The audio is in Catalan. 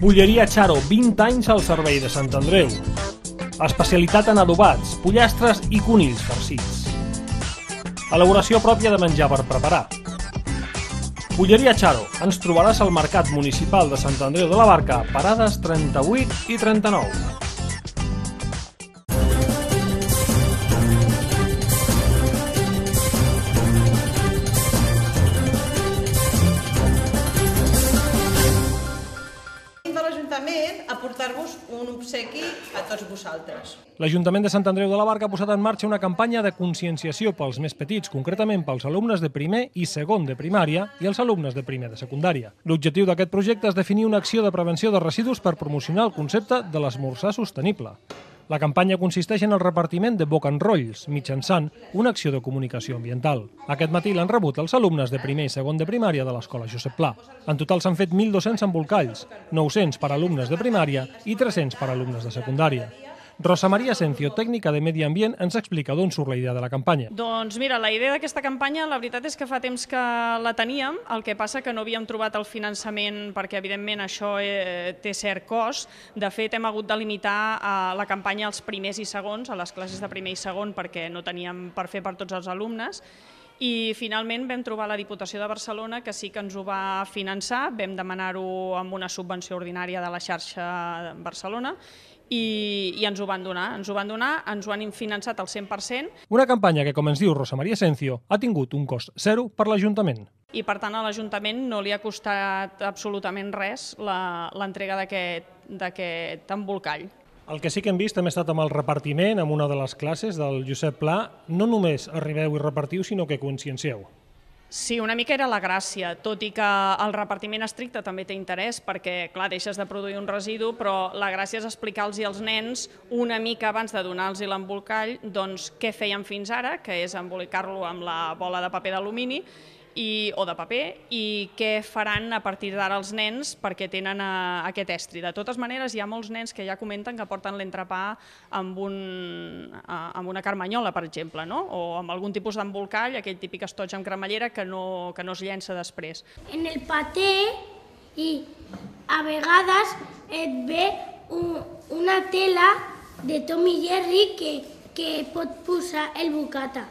Bulleria Charo, 20 anys al servei de Sant Andreu. Especialitat en adobats, pollastres i conills farcits. Elaboració pròpia de menjar per preparar. Bulleria Charo. Ens trobaràs al Mercat Municipal de Sant Andreu de la Barca, parades 38 i 39. l'Ajuntament a portar-vos un obsequi a tots vosaltres. L'Ajuntament de Sant Andreu de la Barca ha posat en marxa una campanya de conscienciació pels més petits, concretament pels alumnes de primer i segon de primària i els alumnes de primer de secundària. L'objectiu d'aquest projecte és definir una acció de prevenció de residus per promocionar el concepte de l'esmorzar sostenible. La campanya consisteix en el repartiment de bocanrolls mitjançant una acció de comunicació ambiental. Aquest matí l'han rebut els alumnes de primer i segon de primària de l'Escola Josep Pla. En total s'han fet 1.200 embolcalls, 900 per alumnes de primària i 300 per alumnes de secundària. Rosa Maria Sencio, tècnica de Medi Ambient, ens explica d'on surt la idea de la campanya. Doncs mira, la idea d'aquesta campanya la veritat és que fa temps que la teníem, el que passa que no havíem trobat el finançament perquè evidentment això eh, té cert cost. De fet, hem hagut de limitar eh, la campanya als primers i segons, a les classes de primer i segon, perquè no teníem per fer per tots els alumnes, i finalment vam trobar la Diputació de Barcelona que sí que ens ho va finançar, vam demanar-ho amb una subvenció ordinària de la xarxa Barcelona i, i ens ho van donar. Ens ho van donar, ens ho han finançat al 100%. Una campanya que, com ens diu Rosa Maria Sencio, ha tingut un cost zero per l'Ajuntament. I per tant a l'Ajuntament no li ha costat absolutament res l'entrega d'aquest embolcall. El que sí que hem vist hem estat amb el repartiment, amb una de les classes del Josep Pla. No només arribeu i repartiu, sinó que consciencieu. Sí, una mica era la gràcia, tot i que el repartiment estricte també té interès perquè, clar, deixes de produir un residu, però la gràcia és explicar-los als nens una mica abans de donar-los l'embolcall doncs, què feien fins ara, que és embolicar-lo amb la bola de paper d'alumini, i, o de paper i què faran a partir d'ara els nens perquè tenen a, eh, aquest estri. De totes maneres, hi ha molts nens que ja comenten que porten l'entrepà amb, un, a, amb una carmanyola, per exemple, no? o amb algun tipus d'embolcall, aquell típic estoig amb cremallera que no, que no es llença després. En el paté i a vegades et ve un, una tela de Tom i Jerry que, que pot posar el bocata.